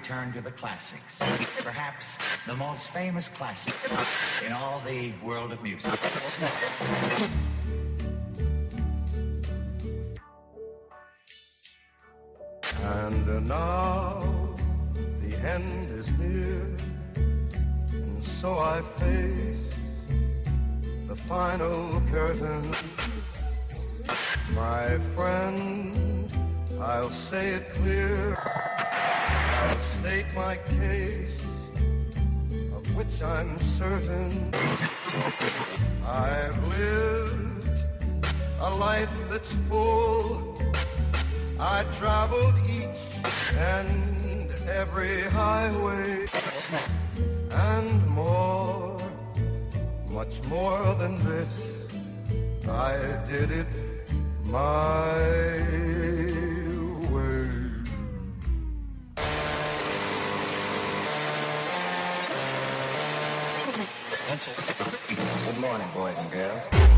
return to the classics. Perhaps the most famous classic in all the world of music. And now the end is near, and so I face the final curtain. My friend, I'll say it clear state my case, of which I'm certain. I've lived a life that's full. I traveled each and every highway and more, much more than this. I did it my Good morning, boys and girls.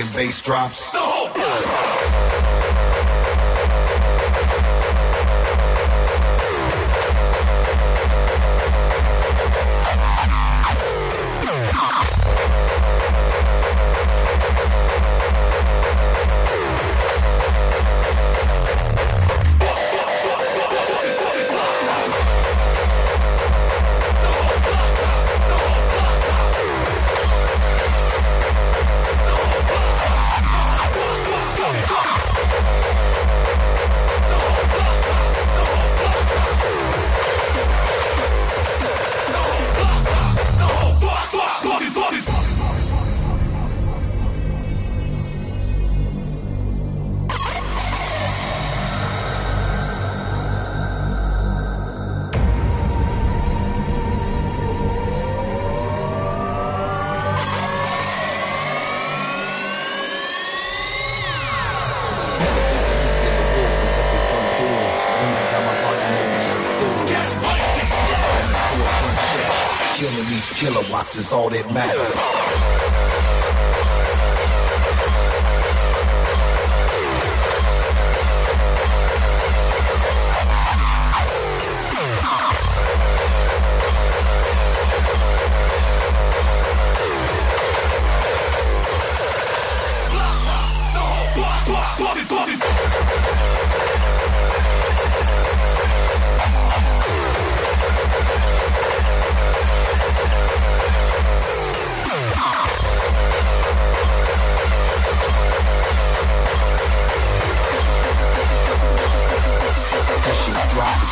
Fucking bass drops. All that matters.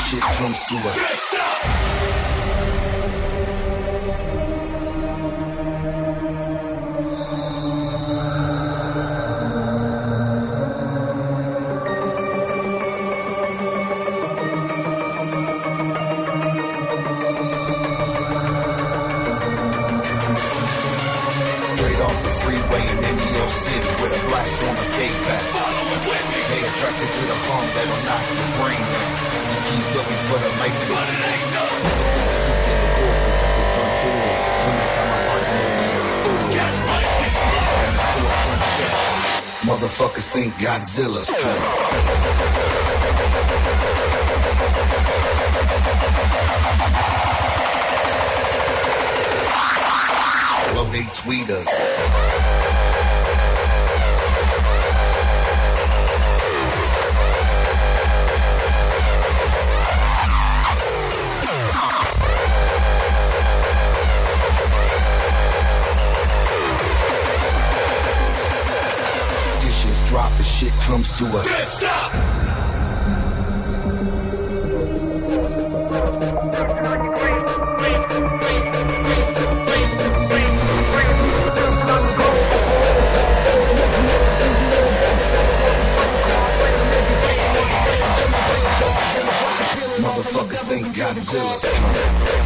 Shit comes to a for the but it ain't Motherfuckers think Godzilla's coming. Blow they tweeters. Dishes drop and shit comes to a Motherfuckers think Godzilla's coming.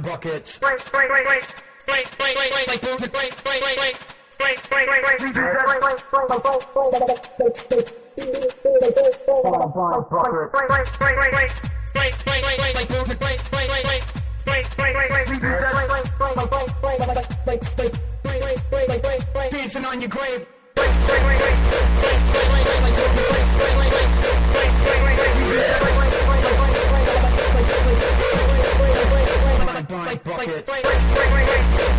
Below you buckets. Dancing on your grave. Flying buckets.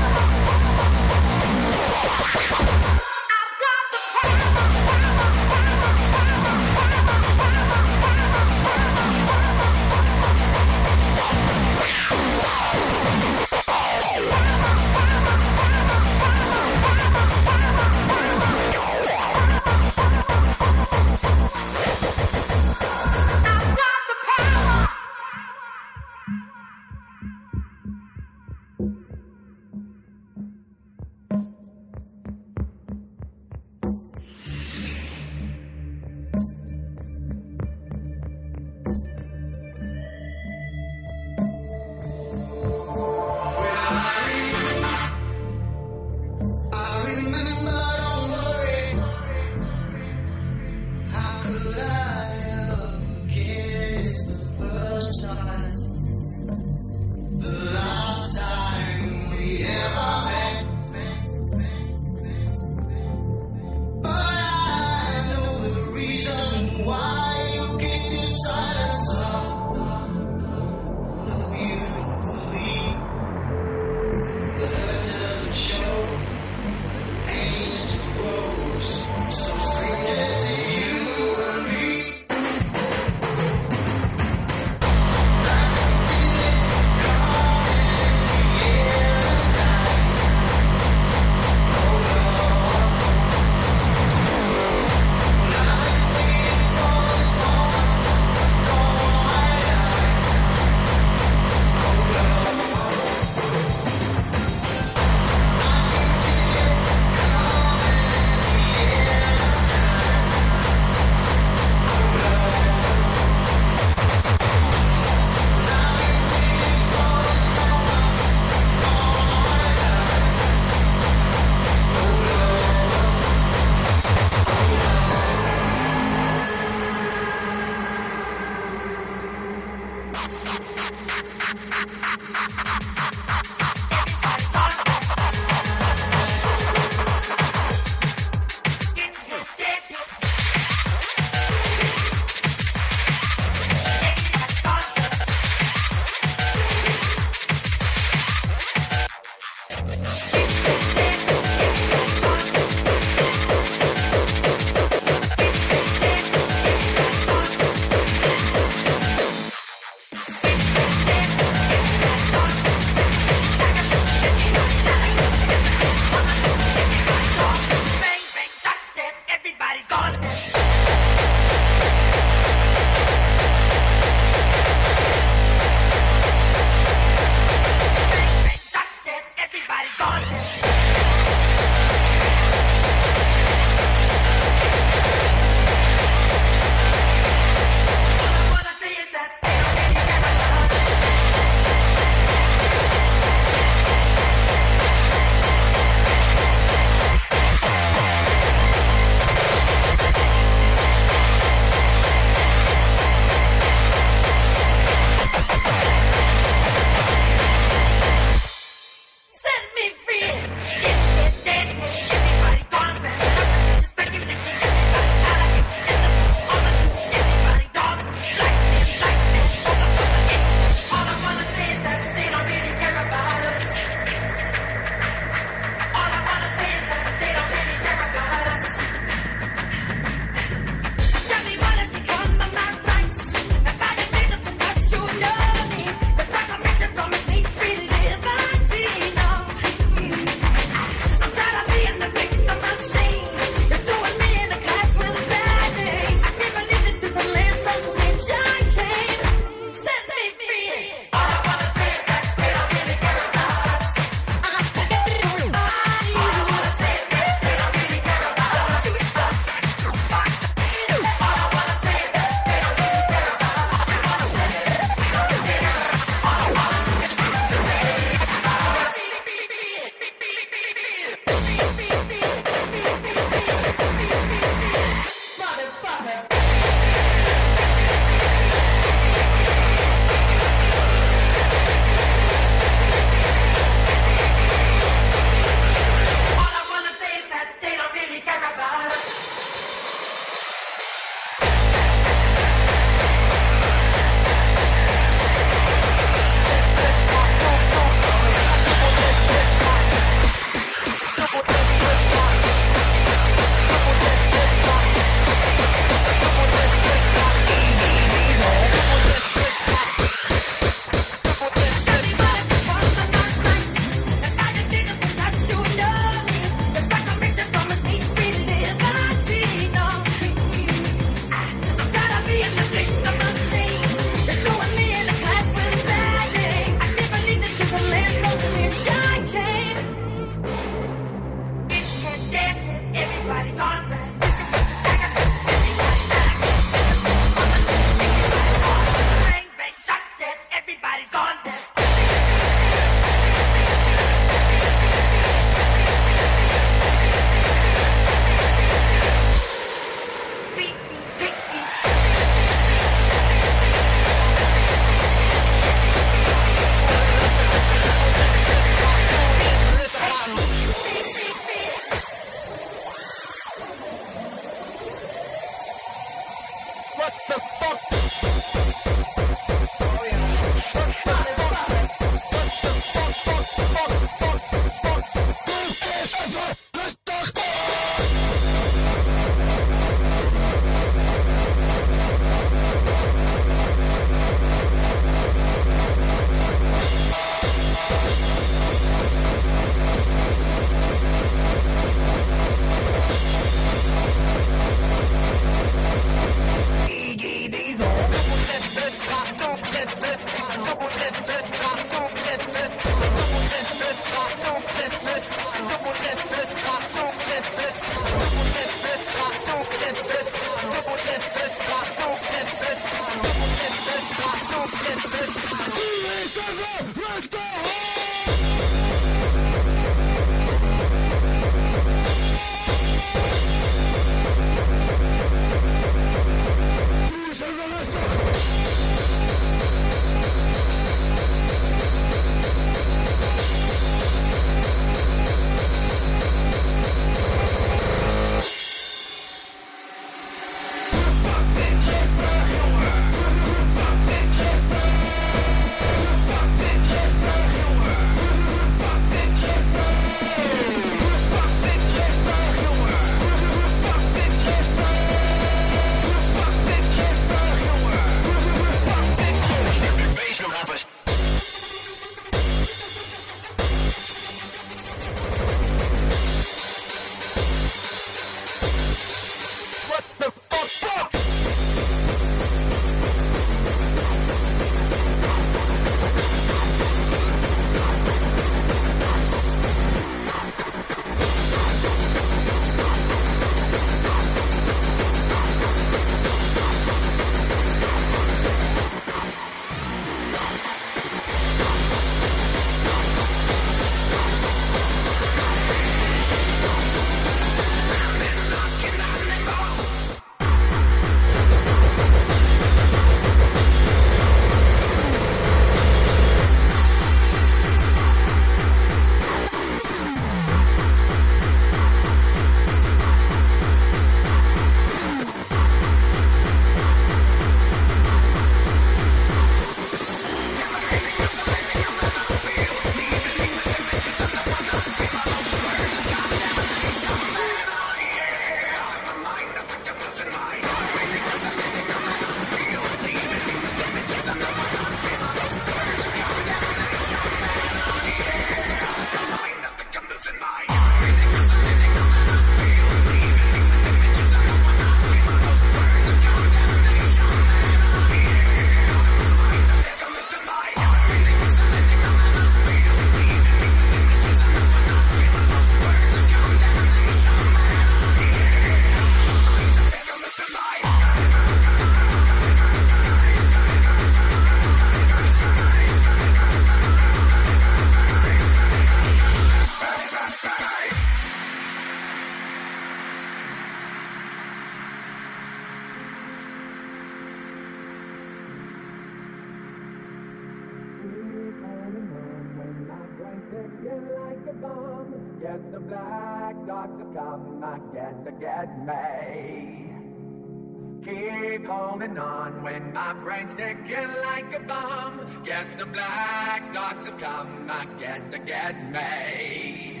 My brain's ticking like a bomb. Guess the black dogs have come. I get to get me.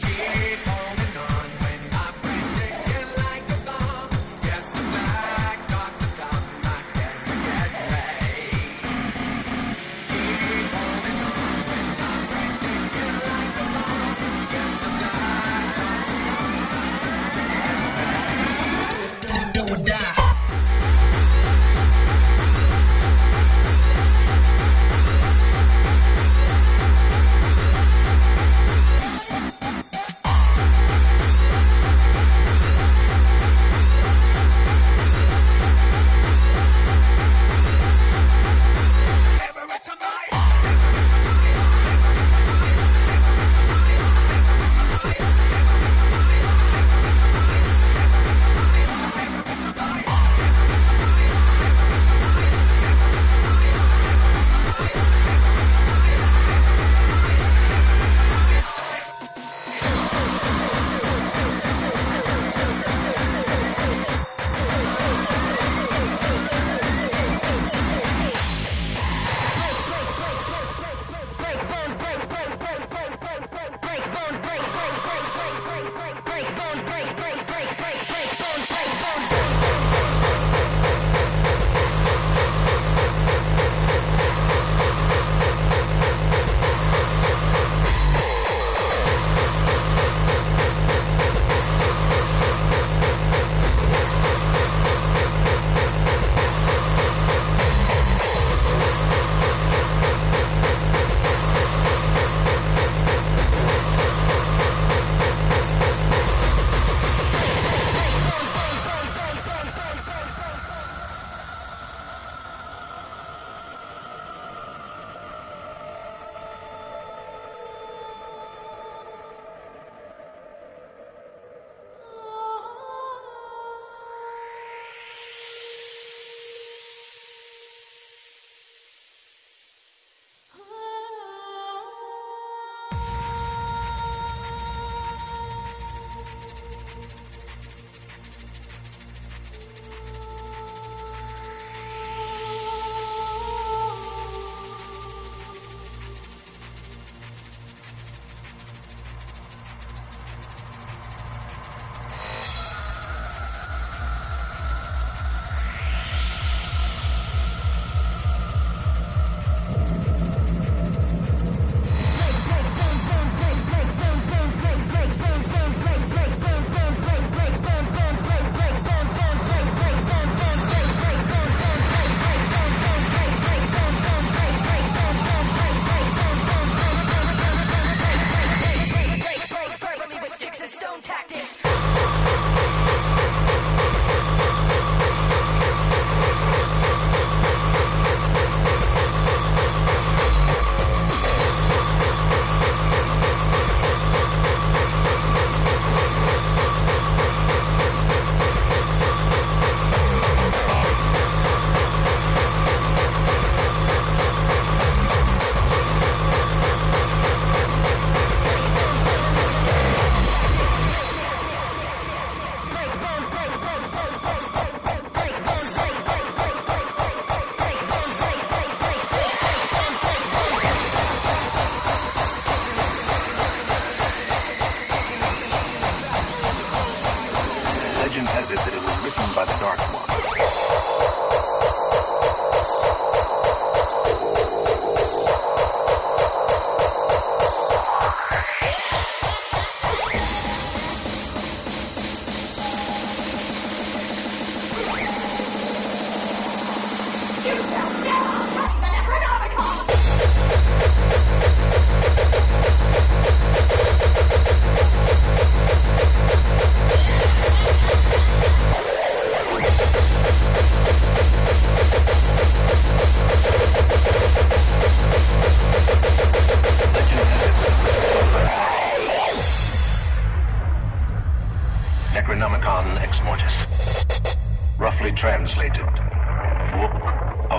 Keep on.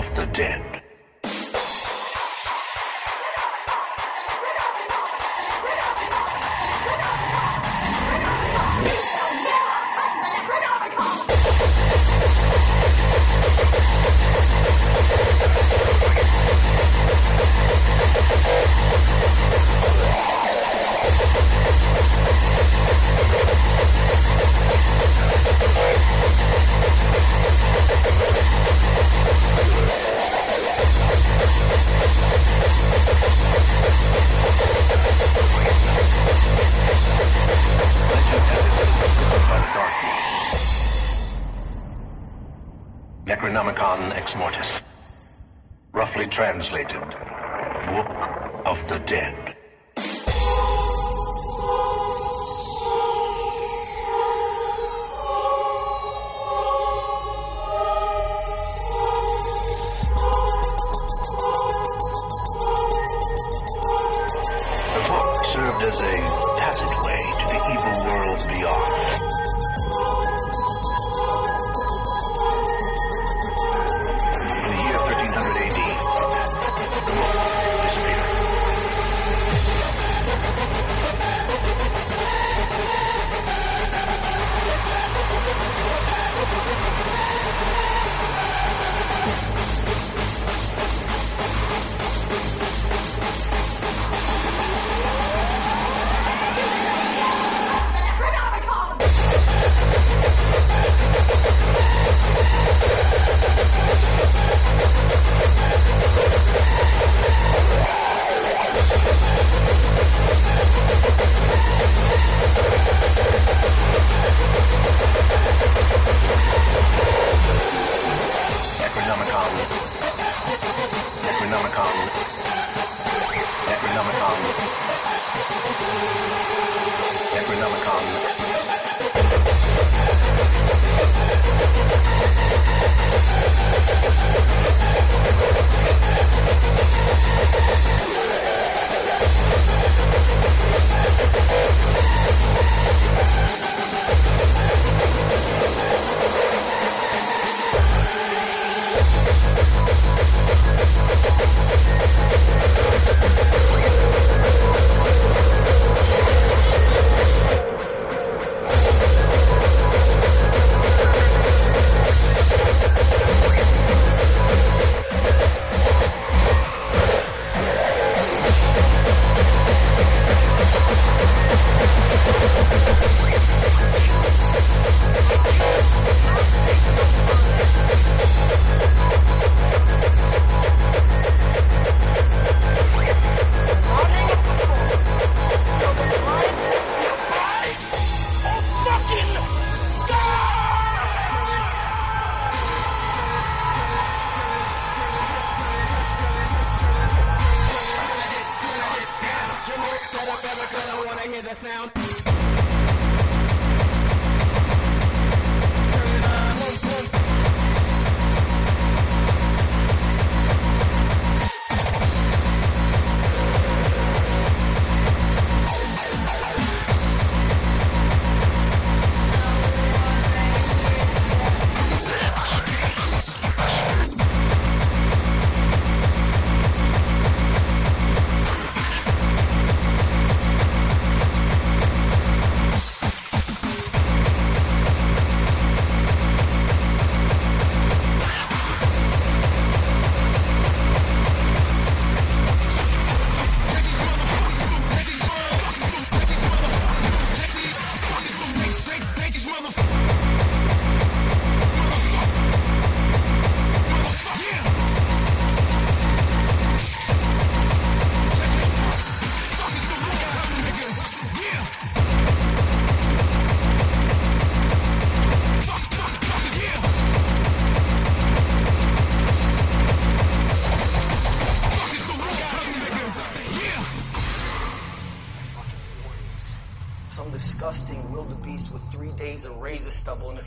of the dead. Mortis. Roughly translated, Book of the Dead.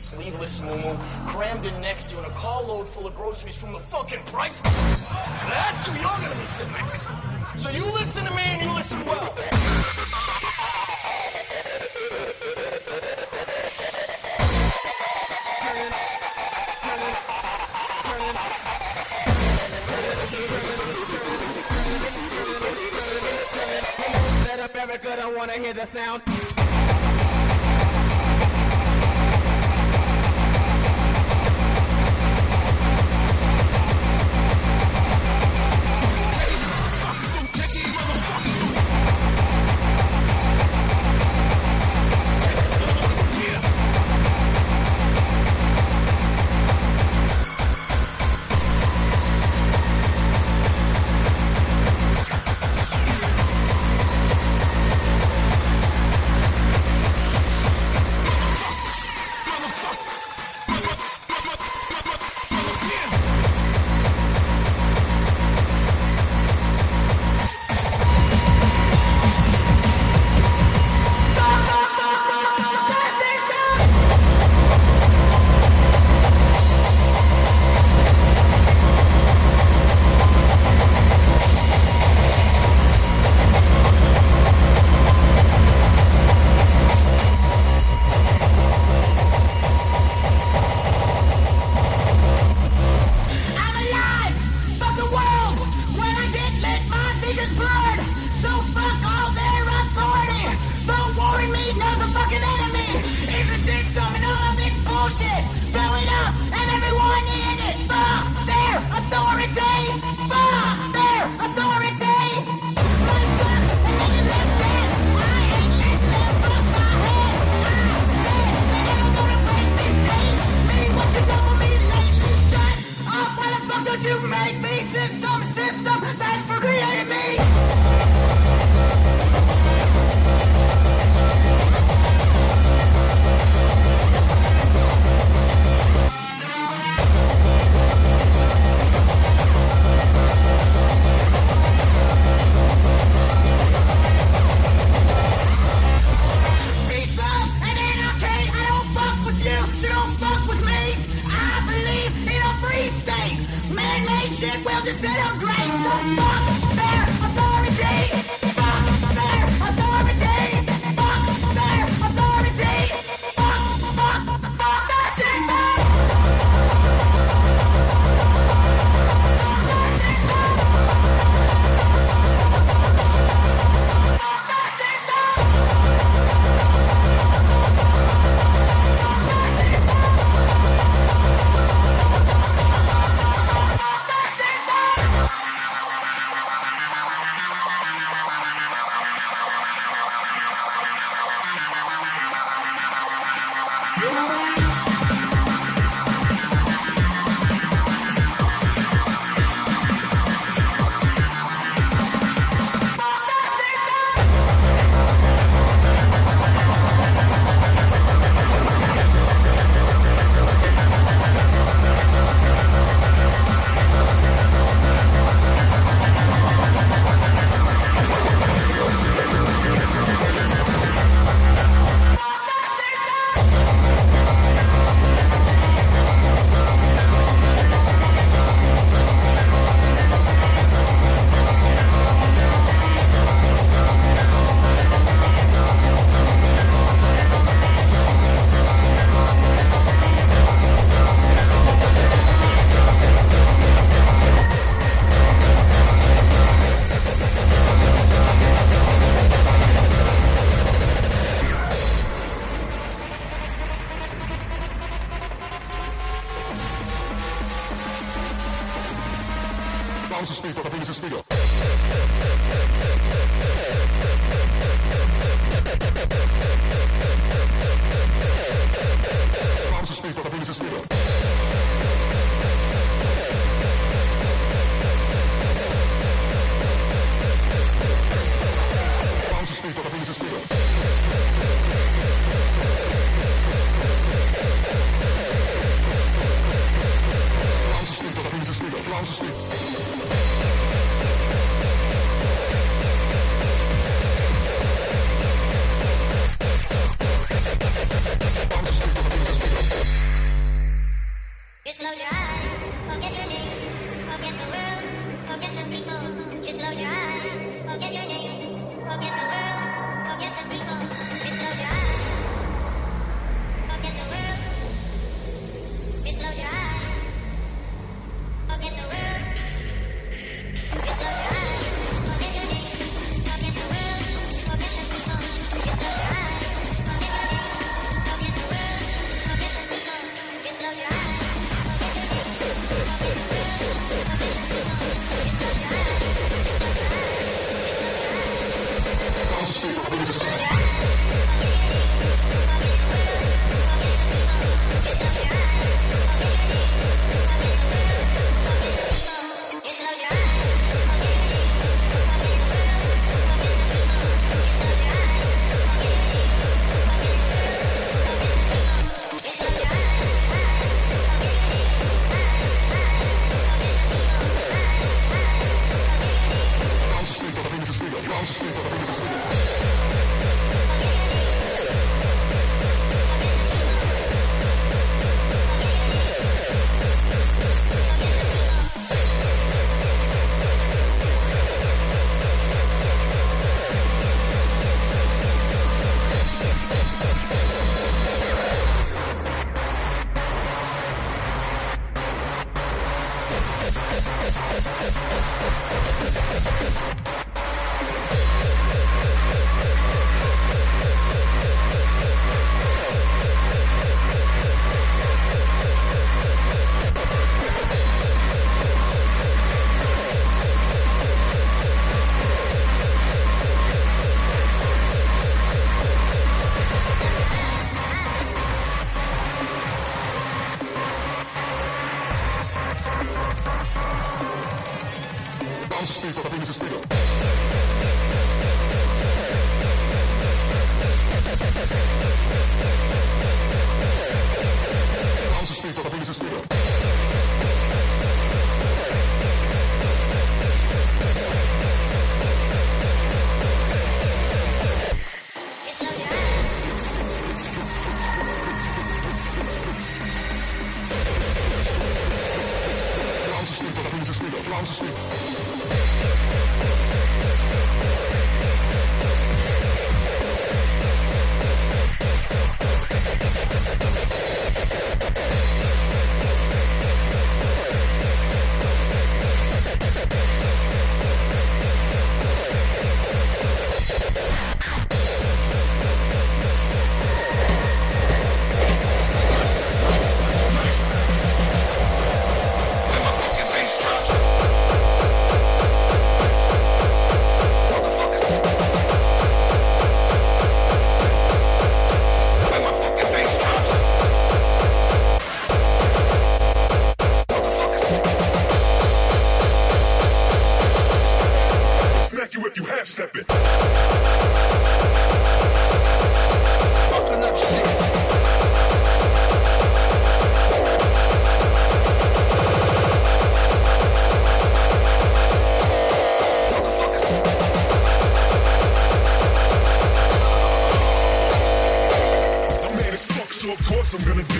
sleeveless moo crammed in next to you in a car load full of groceries from the fucking price. That's who you're gonna be sitting next. So you listen to me and you listen well. America don't wanna hear the sound.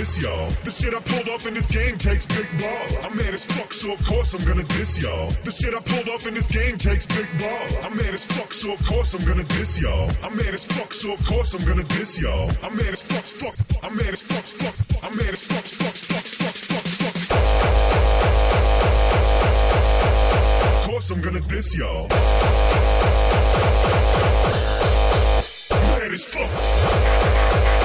miss y'all. The shit I pulled off in this game takes big ball. I'm mad as fuck, so of course I'm gonna diss y'all. The shit I pulled off in this game takes big ball. I'm mad as fuck, so of course I'm gonna diss y'all. I'm mad as fuck, so of course I'm gonna diss y'all. I'm mad as fuck, fuck. I'm mad as fuck, fuck. I'm mad as fuck, fuck, fuck, fuck, fuck. fuck. Of course I'm gonna diss y'all. Mad as fuck.